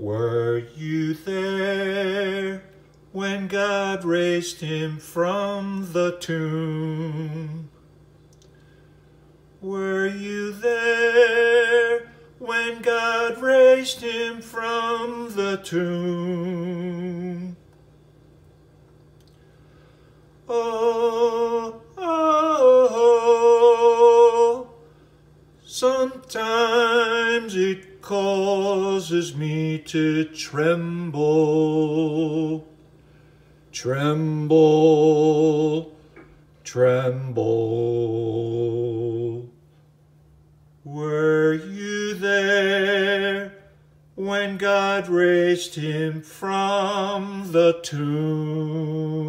Were you there when God raised him from the tomb? Were you there when God raised him from the tomb? Oh, oh, oh, oh. sometimes it causes me to tremble, tremble, tremble. Were you there when God raised him from the tomb?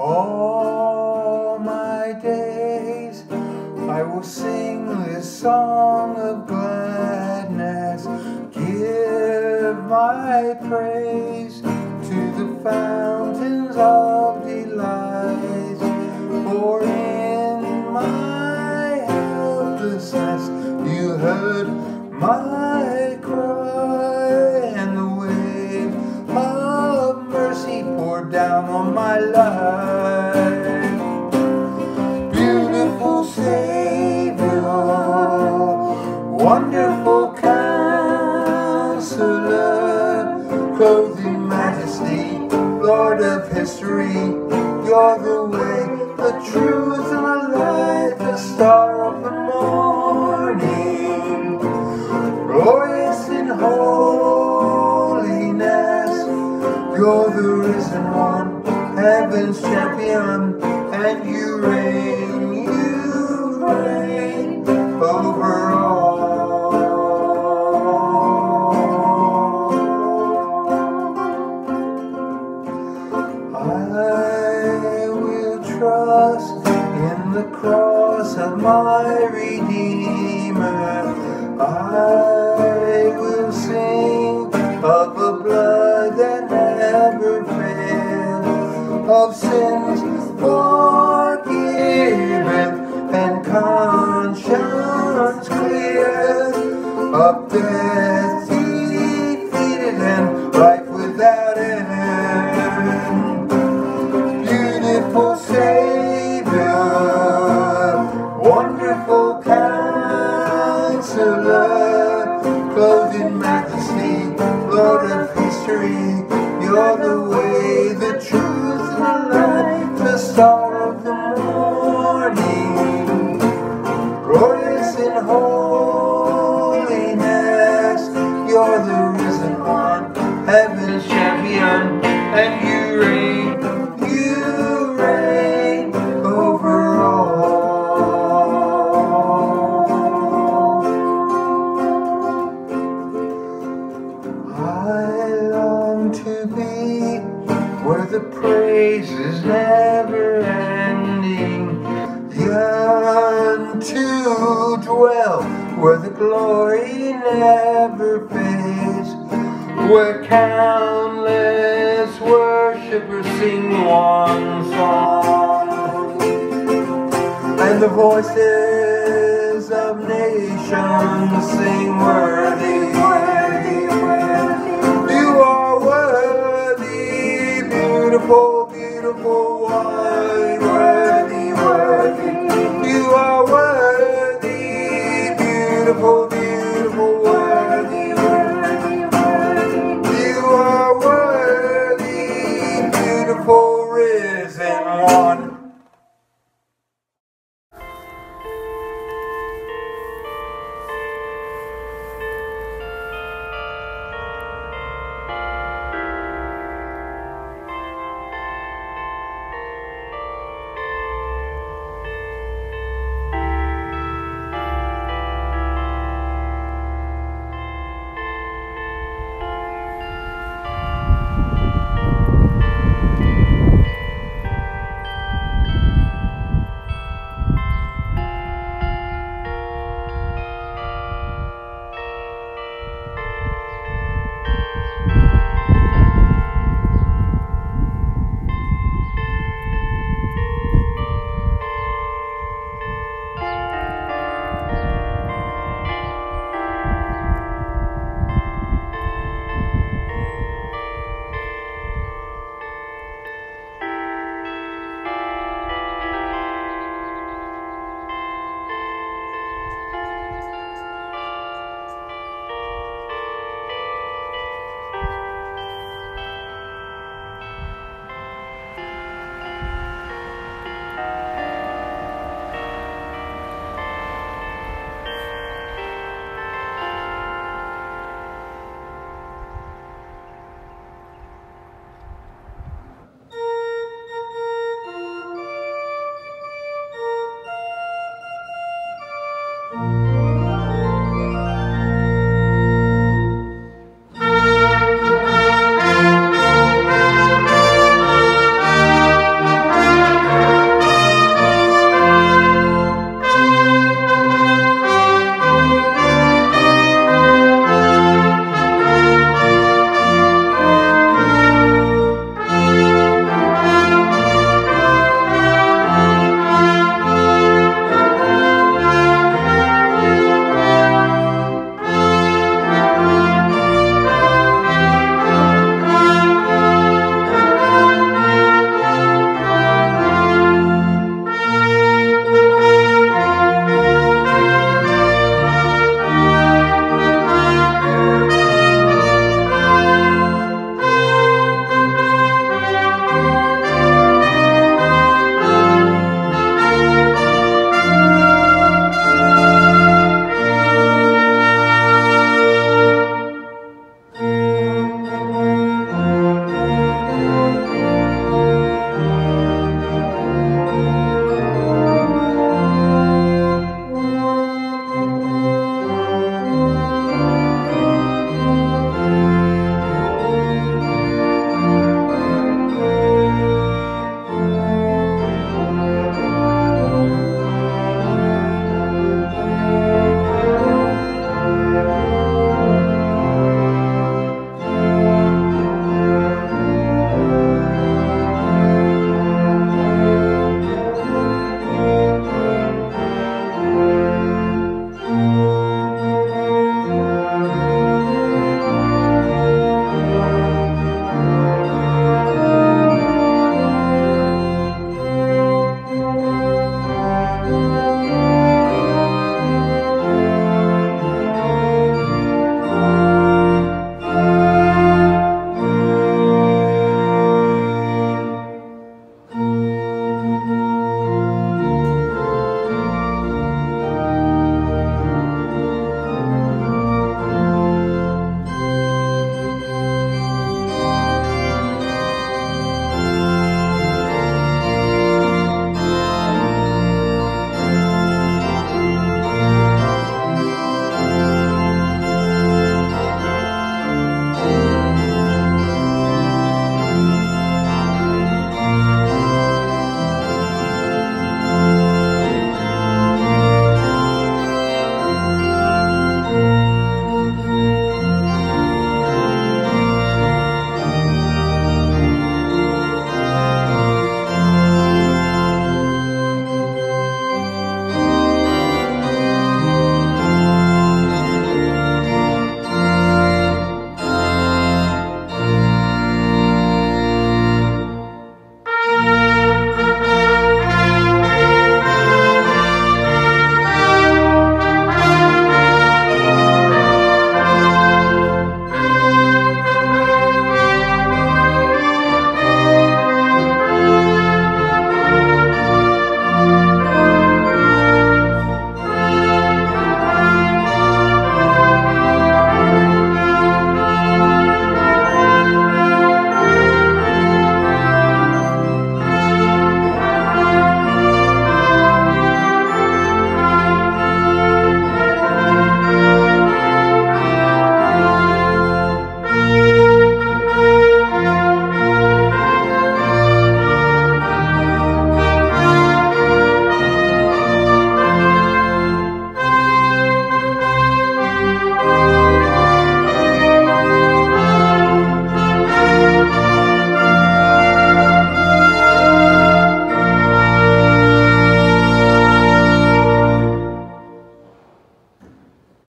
All my days I will sing this song of gladness, give my praise to the fountains of delight. For in my helplessness you heard my of the morning, glorious in holiness, you're the risen one, heaven's champion, and you reign, you reign over all. I will trust in the cross of my praise is never ending, yearn to dwell where the glory never fades, where countless worshippers sing one song, and the voices of nations sing worthy, worthy, worthy. beautiful, beautiful one, worthy, worthy. You are worthy, beautiful, beautiful, worthy, worthy, worthy. You are worthy, beautiful, risen one.